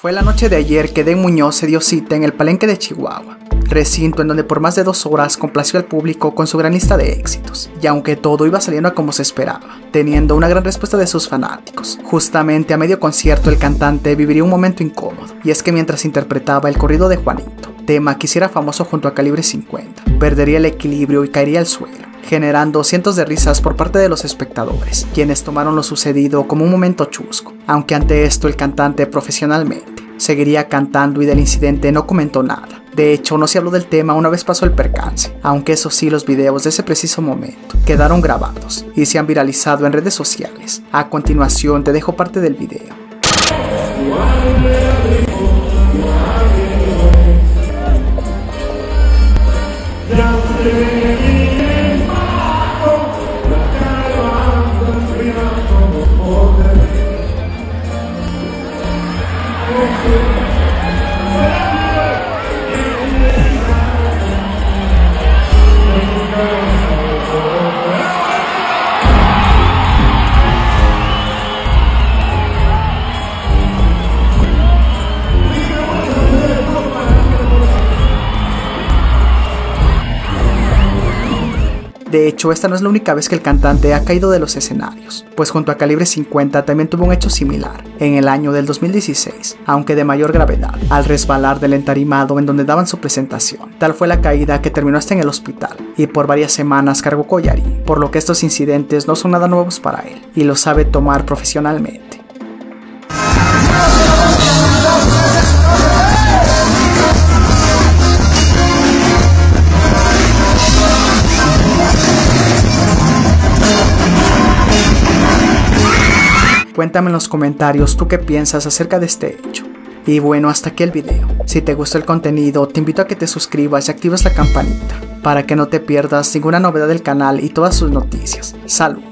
Fue la noche de ayer que Den Muñoz se dio cita en el Palenque de Chihuahua, recinto en donde por más de dos horas complació al público con su gran lista de éxitos, y aunque todo iba saliendo como se esperaba, teniendo una gran respuesta de sus fanáticos, justamente a medio concierto el cantante viviría un momento incómodo, y es que mientras interpretaba el corrido de Juanito, tema que hiciera famoso junto a Calibre 50, perdería el equilibrio y caería al suelo generando cientos de risas por parte de los espectadores, quienes tomaron lo sucedido como un momento chusco, aunque ante esto el cantante profesionalmente seguiría cantando y del incidente no comentó nada. De hecho, no se habló del tema una vez pasó el percance, aunque eso sí los videos de ese preciso momento quedaron grabados y se han viralizado en redes sociales. A continuación te dejo parte del video. De hecho, esta no es la única vez que el cantante ha caído de los escenarios, pues junto a Calibre 50 también tuvo un hecho similar, en el año del 2016, aunque de mayor gravedad, al resbalar del entarimado en donde daban su presentación. Tal fue la caída que terminó hasta en el hospital, y por varias semanas cargó collarín, por lo que estos incidentes no son nada nuevos para él, y lo sabe tomar profesionalmente. Cuéntame en los comentarios tú qué piensas acerca de este hecho. Y bueno, hasta aquí el video. Si te gustó el contenido, te invito a que te suscribas y actives la campanita para que no te pierdas ninguna novedad del canal y todas sus noticias. Salud.